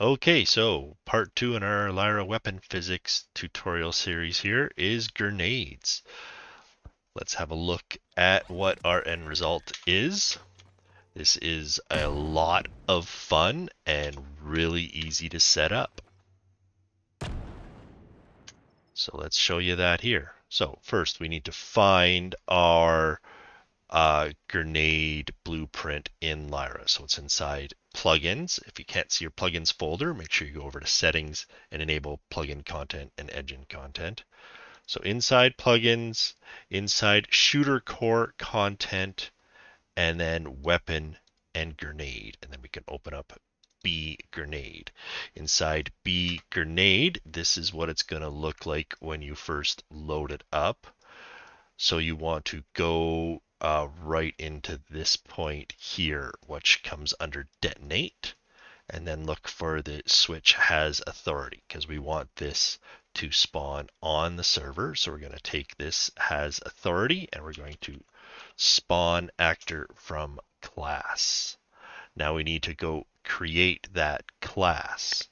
Okay, so part two in our Lyra weapon physics tutorial series here is grenades. Let's have a look at what our end result is. This is a lot of fun and really easy to set up. So let's show you that here. So first we need to find our uh, grenade blueprint in Lyra. So it's inside plugins. If you can't see your plugins folder, make sure you go over to settings and enable plugin content and engine content. So inside plugins, inside shooter core content, and then weapon and grenade. And then we can open up B grenade. Inside B grenade, this is what it's going to look like when you first load it up. So you want to go uh, right into this point here, which comes under detonate, and then look for the switch has authority because we want this to spawn on the server. So we're going to take this has authority and we're going to spawn actor from class. Now we need to go create that class.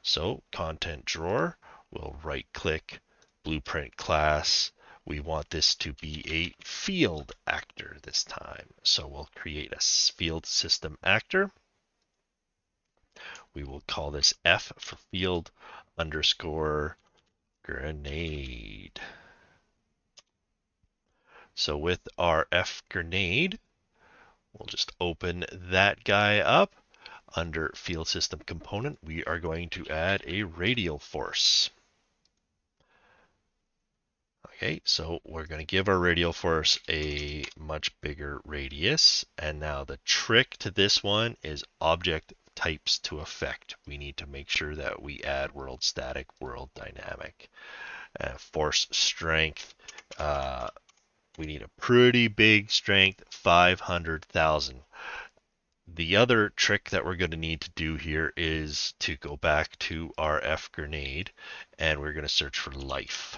So content drawer, we'll right click blueprint class we want this to be a field actor this time. So we'll create a field system actor. We will call this F for field underscore grenade. So with our F grenade, we'll just open that guy up. Under field system component, we are going to add a radial force. Okay, so we're going to give our radial force a much bigger radius. And now the trick to this one is object types to effect. We need to make sure that we add world static, world dynamic. Uh, force strength, uh, we need a pretty big strength, 500,000. The other trick that we're going to need to do here is to go back to our F grenade and we're going to search for life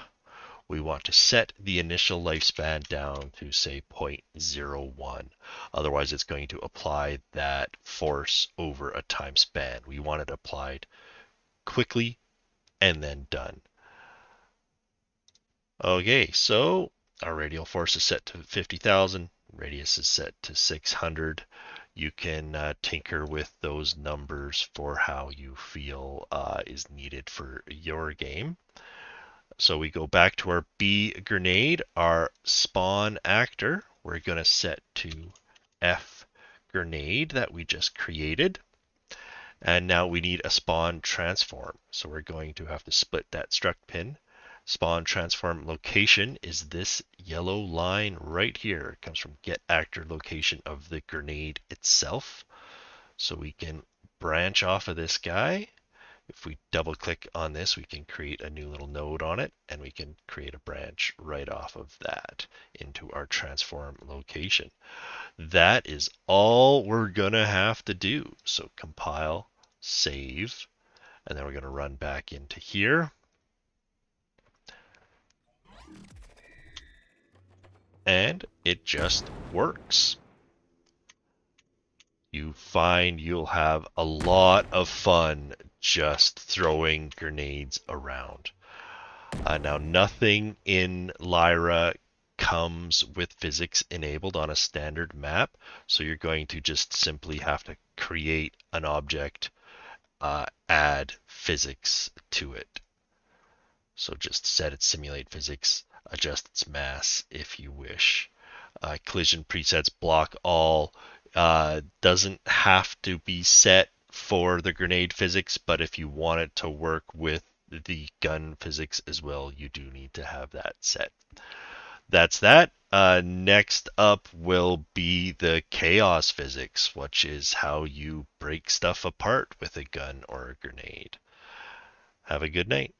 we want to set the initial lifespan down to say 0.01. Otherwise, it's going to apply that force over a time span. We want it applied quickly and then done. Okay, so our radial force is set to 50,000. Radius is set to 600. You can uh, tinker with those numbers for how you feel uh, is needed for your game. So we go back to our B grenade, our spawn actor. We're going to set to F grenade that we just created. And now we need a spawn transform. So we're going to have to split that struct pin. Spawn transform location is this yellow line right here. It comes from get actor location of the grenade itself. So we can branch off of this guy if we double click on this, we can create a new little node on it and we can create a branch right off of that into our transform location. That is all we're gonna have to do. So compile, save, and then we're gonna run back into here. And it just works you find you'll have a lot of fun just throwing grenades around. Uh, now, nothing in Lyra comes with physics enabled on a standard map, so you're going to just simply have to create an object, uh, add physics to it. So just set it simulate physics, adjust its mass if you wish. Uh, collision presets block all uh, doesn't have to be set for the grenade physics, but if you want it to work with the gun physics as well, you do need to have that set. That's that. Uh, next up will be the chaos physics, which is how you break stuff apart with a gun or a grenade. Have a good night.